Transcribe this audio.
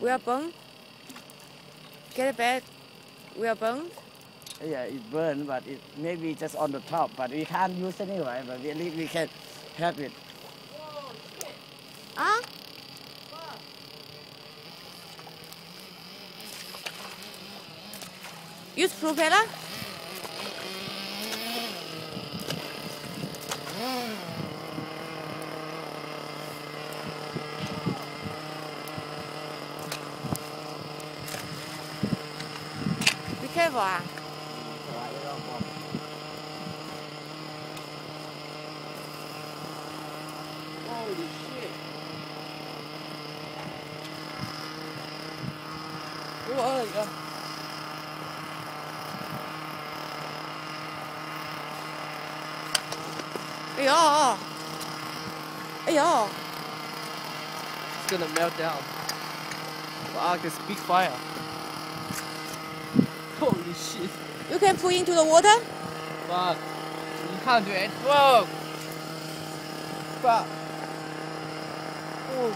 We are burned. Get it back. We are burned. Yeah, it burned, but it maybe just on the top, but we can't use anyway, but we, we can have it. Huh? Use propeller? Careful ah. Holy shit. Ôi ơi. Ây da. Ây. It's gonna melt down. Wow, this big fire. Shit. You can pull into the water? Fuck. You can't do it. Whoa. Fuck. Oh.